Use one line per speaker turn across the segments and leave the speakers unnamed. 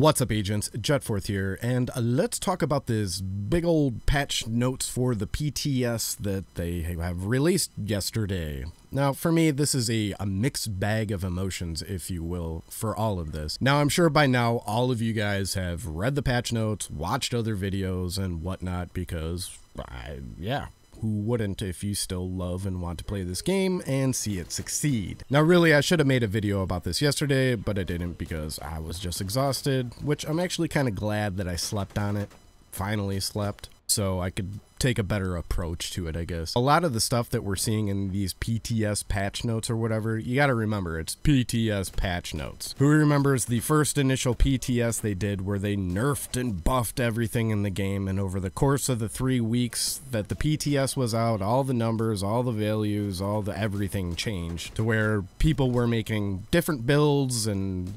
What's up, agents? Jett4th here, and uh, let's talk about this big old patch notes for the PTS that they have released yesterday. Now, for me, this is a, a mixed bag of emotions, if you will, for all of this. Now, I'm sure by now all of you guys have read the patch notes, watched other videos, and whatnot, because, I, yeah, who wouldn't if you still love and want to play this game and see it succeed. Now really I should have made a video about this yesterday, but I didn't because I was just exhausted, which I'm actually kind of glad that I slept on it, finally slept, so I could take a better approach to it, I guess. A lot of the stuff that we're seeing in these PTS patch notes or whatever, you got to remember it's PTS patch notes. Who remembers the first initial PTS they did where they nerfed and buffed everything in the game and over the course of the 3 weeks that the PTS was out, all the numbers, all the values, all the everything changed to where people were making different builds and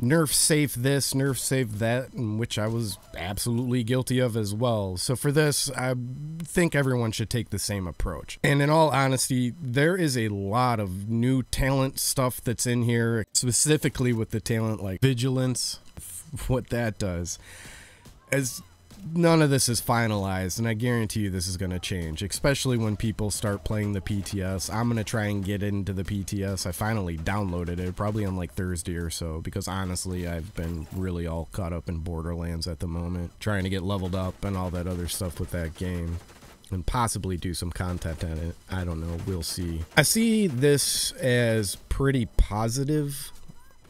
nerf safe this, nerf safe that, which I was absolutely guilty of as well. So for this, I think everyone should take the same approach. And in all honesty, there is a lot of new talent stuff that's in here, specifically with the talent like vigilance, what that does. As none of this is finalized, and I guarantee you this is going to change, especially when people start playing the PTS. I'm going to try and get into the PTS. I finally downloaded it, probably on like Thursday or so, because honestly, I've been really all caught up in Borderlands at the moment, trying to get leveled up and all that other stuff with that game and possibly do some content on it. I don't know. We'll see. I see this as pretty positive,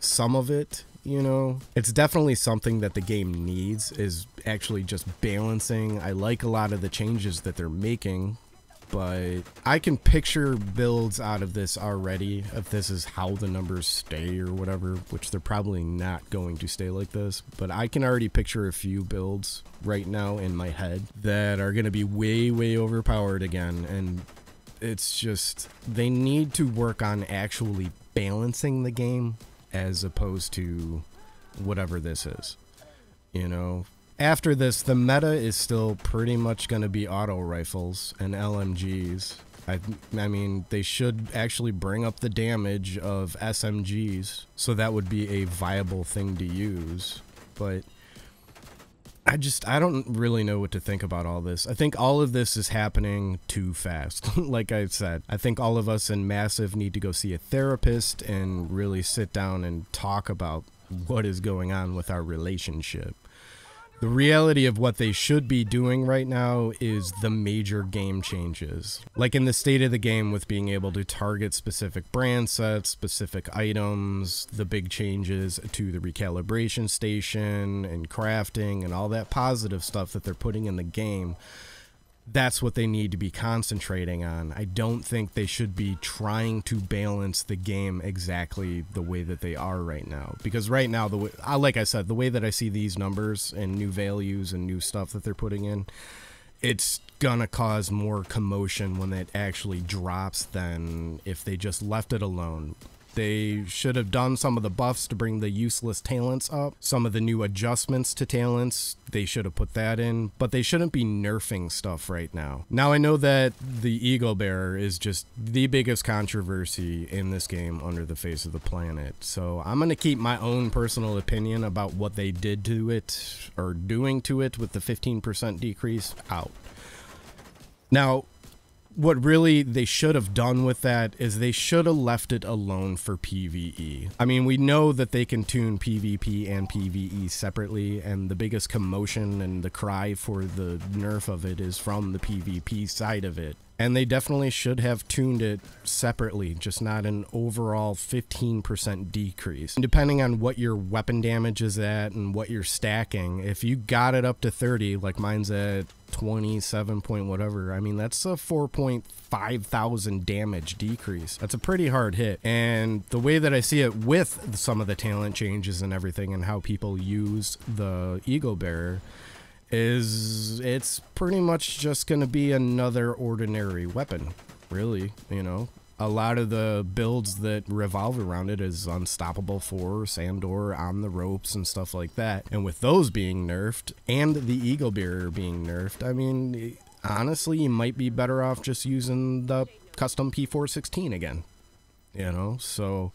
some of it you know? It's definitely something that the game needs is actually just balancing. I like a lot of the changes that they're making but i can picture builds out of this already if this is how the numbers stay or whatever which they're probably not going to stay like this but i can already picture a few builds right now in my head that are going to be way way overpowered again and it's just they need to work on actually balancing the game as opposed to whatever this is. You know, after this, the meta is still pretty much going to be auto rifles and LMGs. I, I mean, they should actually bring up the damage of SMGs, so that would be a viable thing to use. But I just I don't really know what to think about all this. I think all of this is happening too fast. like I said, I think all of us in Massive need to go see a therapist and really sit down and talk about what is going on with our relationship. The reality of what they should be doing right now is the major game changes. Like in the state of the game with being able to target specific brand sets, specific items, the big changes to the recalibration station and crafting and all that positive stuff that they're putting in the game that's what they need to be concentrating on. I don't think they should be trying to balance the game exactly the way that they are right now. Because right now, the way, like I said, the way that I see these numbers and new values and new stuff that they're putting in, it's gonna cause more commotion when it actually drops than if they just left it alone. They should have done some of the buffs to bring the useless talents up. Some of the new adjustments to talents, they should have put that in. But they shouldn't be nerfing stuff right now. Now, I know that the Eagle Bearer is just the biggest controversy in this game under the face of the planet. So I'm going to keep my own personal opinion about what they did to it or doing to it with the 15% decrease out. Now, what really they should have done with that is they should have left it alone for PvE. I mean, we know that they can tune PvP and PvE separately, and the biggest commotion and the cry for the nerf of it is from the PvP side of it. And they definitely should have tuned it separately, just not an overall 15% decrease. And depending on what your weapon damage is at and what you're stacking, if you got it up to 30, like mine's at 27 point whatever, I mean, that's a 4.5 thousand damage decrease. That's a pretty hard hit. And the way that I see it with some of the talent changes and everything and how people use the Eagle Bearer is it's pretty much just going to be another ordinary weapon, really, you know. A lot of the builds that revolve around it is Unstoppable Force Sandor on the ropes and stuff like that. And with those being nerfed and the Eagle Bearer being nerfed, I mean, honestly, you might be better off just using the custom P416 again. You know, so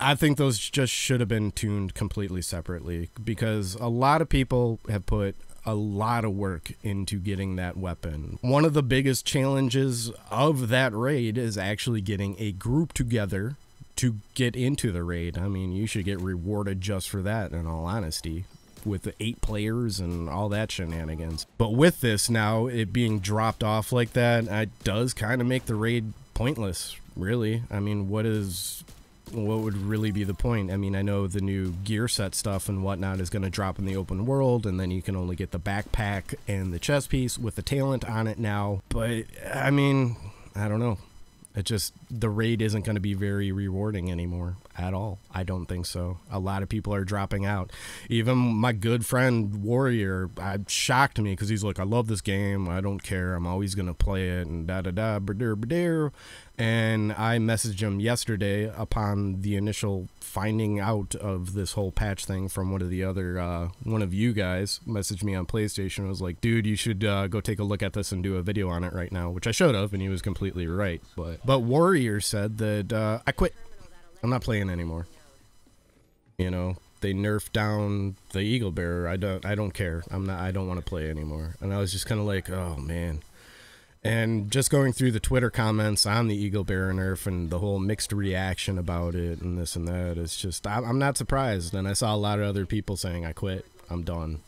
I think those just should have been tuned completely separately because a lot of people have put a lot of work into getting that weapon. One of the biggest challenges of that raid is actually getting a group together to get into the raid. I mean, you should get rewarded just for that, in all honesty, with the eight players and all that shenanigans. But with this now, it being dropped off like that, it does kind of make the raid pointless, really. I mean, what is what would really be the point? I mean, I know the new gear set stuff and whatnot is going to drop in the open world, and then you can only get the backpack and the chest piece with the talent on it now. But I mean, I don't know. It just the raid isn't going to be very rewarding anymore at all. I don't think so. A lot of people are dropping out. Even my good friend Warrior, I shocked me because he's like, "I love this game. I don't care. I'm always going to play it." And da da da, and I messaged him yesterday upon the initial finding out of this whole patch thing from one of the other uh, one of you guys messaged me on PlayStation. I was like, dude, you should uh, go take a look at this and do a video on it right now, which I should have, and he was completely right. But but Warrior said that uh, I quit. I'm not playing anymore. You know, they nerfed down the Eagle Bearer. I don't I don't care. I'm not I don't want to play anymore. And I was just kind of like, oh man. And just going through the Twitter comments on the Eagle Bearer nerf and the whole mixed reaction about it and this and that, it's just, I'm not surprised. And I saw a lot of other people saying, I quit, I'm done.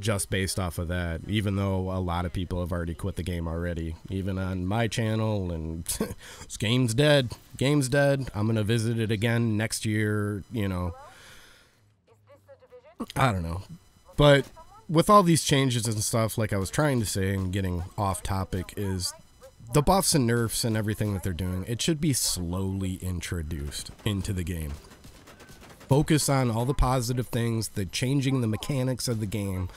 Just based off of that, even though a lot of people have already quit the game already, even on my channel, and this game's dead. Game's dead. I'm going to visit it again next year, you know. I don't know. But with all these changes and stuff, like I was trying to say and getting off topic, is the buffs and nerfs and everything that they're doing, it should be slowly introduced into the game. Focus on all the positive things, the changing the mechanics of the game,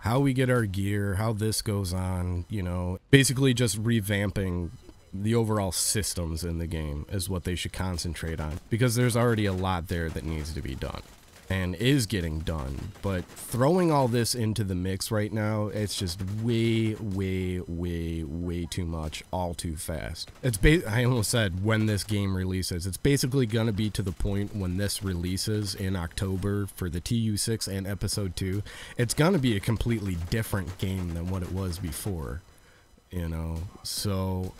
how we get our gear, how this goes on, you know, basically just revamping the overall systems in the game is what they should concentrate on because there's already a lot there that needs to be done and is getting done. But throwing all this into the mix right now, it's just way, way, way, way too much, all too fast. It's ba- I almost said when this game releases. It's basically gonna be to the point when this releases in October for the TU6 and Episode 2. It's gonna be a completely different game than what it was before. You know, so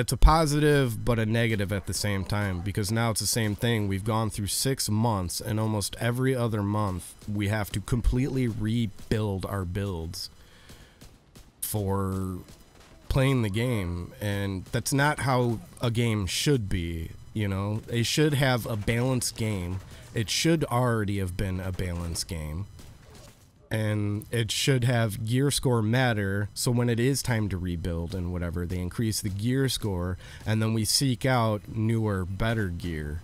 it's a positive but a negative at the same time because now it's the same thing. We've gone through six months, and almost every other month we have to completely rebuild our builds for playing the game, and that's not how a game should be. You know, they should have a balanced game. It should already have been a balanced game and it should have gear score matter. So when it is time to rebuild and whatever they increase the gear score and then we seek out newer better gear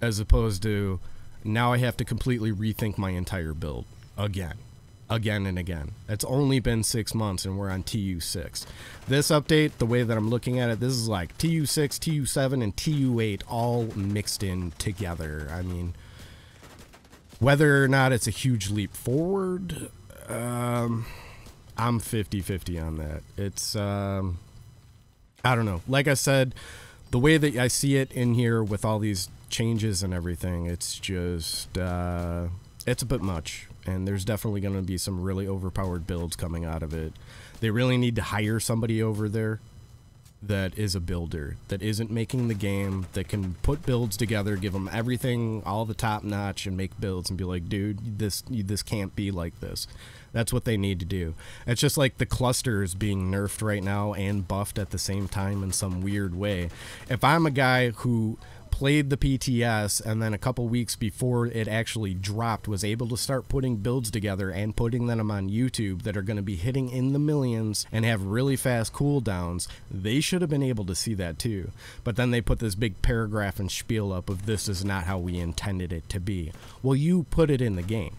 as opposed to now i have to completely rethink my entire build. Again. Again and again. It's only been six months and we're on tu6 this update the way that i'm looking at it this is like tu6 tu7 and tu8 all mixed in together. I mean whether or not it's a huge leap forward, um, I'm 50 50 on that. It's, um, I don't know. Like I said, the way that I see it in here with all these changes and everything, it's just, uh, it's a bit much. And there's definitely going to be some really overpowered builds coming out of it. They really need to hire somebody over there that is a builder that isn't making the game that can put builds together give them everything all the top notch and make builds and be like dude this this can't be like this. That's what they need to do. It's just like the clusters being nerfed right now and buffed at the same time in some weird way. If i'm a guy who played the PTS and then a couple weeks before it actually dropped was able to start putting builds together and putting them on YouTube that are going to be hitting in the millions and have really fast cooldowns, they should have been able to see that too. But then they put this big paragraph and spiel up of this is not how we intended it to be. Well, you put it in the game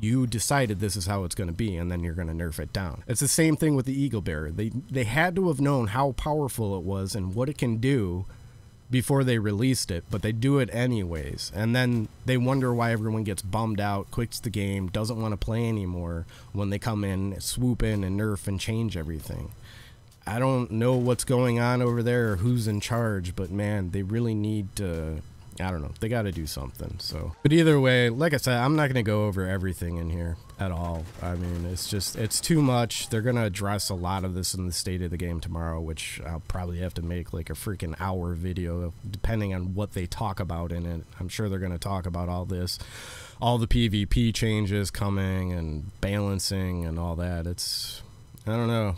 you decided this is how it's going to be and then you're going to nerf it down it's the same thing with the eagle bearer they they had to have known how powerful it was and what it can do before they released it, but they do it anyways. And then they wonder why everyone gets bummed out, quits the game, doesn't want to play anymore when they come in, swoop in, and nerf and change everything. I don't know what's going on over there or who's in charge, but man, they really need to. I don't know. They got to do something. So, but either way, like I said, I'm not going to go over everything in here at all. I mean, it's just it's too much. They're going to address a lot of this in the state of the game tomorrow, which I'll probably have to make like a freaking hour video depending on what they talk about in it. I'm sure they're going to talk about all this, all the PvP changes coming and balancing and all that. It's I don't know.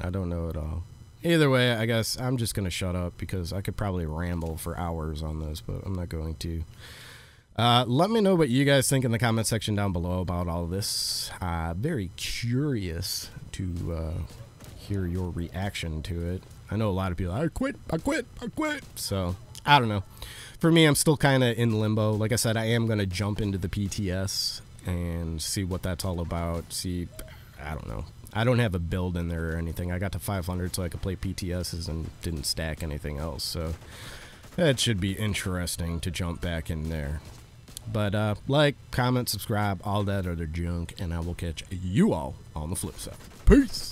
I don't know at all. Either way, I guess I'm just going to shut up because I could probably ramble for hours on this, but I'm not going to. Uh, let me know what you guys think in the comment section down below about all this. Uh, very curious to uh, hear your reaction to it. I know a lot of people, I quit, I quit, I quit. So, I don't know. For me, I'm still kind of in limbo. Like I said, I am going to jump into the PTS and see what that's all about. See, I don't know. I don't have a build in there or anything. I got to 500 so I could play PTSs and didn't stack anything else. So that should be interesting to jump back in there. But uh, like, comment, subscribe, all that other junk, and I will catch you all on the flip side. Peace!